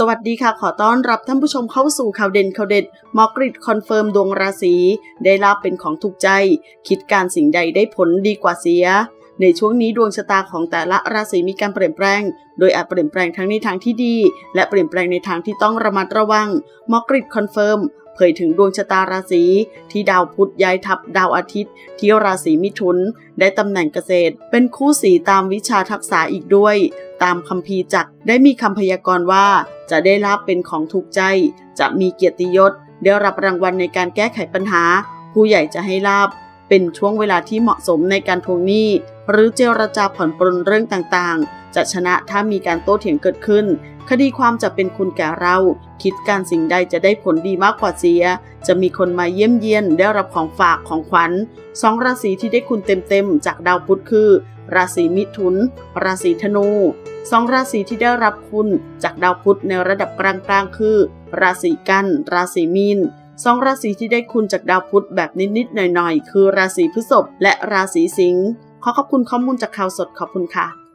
สวัสดีค่ะ ขอต้อนรับท่านผู้ชมเข้าสู่ข่าวเด่นข่าวเด็ดหมอกฤษณ์คอนเฟิร์มดวงราศีได้ลาภเป็นของถูกใจ คิดการสิ่งใดได้ผลดีกว่าเสีย ในช่วงนี้ดวงชะตาของแต่ละราศีมีการเปลี่ยนแปลง โดยอาจเปลี่ยนแปลงทั้งในทางที่ดี และเปลี่ยนแปลงในทางที่ต้องระมัดระวังหมอกฤษณ์คอนเฟิร์มเผยถึงดวงชะตาราศีที่ดาวพุธย้ายทับดาวอาทิตย์ ที่ราศีมิถุน ได้ตำแหน่งเกษตร เป็นคู่ศรีตามวิชาทักษาอีกด้วย ตามคำพีจักได้มีคำพยากรณ์ว่า จะได้รับเป็นของถูกใจ จะมีเกียรติยศ ได้รับรางวัลในการแก้ไขปัญหา ผู้ใหญ่จะให้ลาบ เป็นช่วงเวลาที่เหมาะสมในการทวงหนี้ หรือเจรจาผ่อนปรนเรื่องต่างๆ จะชนะถ้ามีการโต้เถียงเกิดขึ้น คดีความจะเป็นคุณแก่เรา คิดการสิ่งใดจะได้ผลดีมากกว่าเสีย จะมีคนมาเยี่ยมเยียนได้รับของฝากของขวัญสองราศีที่ได้คุณเต็มๆจากดาวพุธคือ ราศีมิถุน ราศีธนูสองราศีที่ได้รับคุณจากดาวพุธในระดับกลางๆคือ ราศีกัน ราศีมีนสองราศีที่ได้คุณจากดาวพุธแบบนิดๆหน่อยๆ คือราศีพฤษภและราศีสิงห์ขอขอบคุณข้อมูลจากข่าวสดขอบคุณค่ะ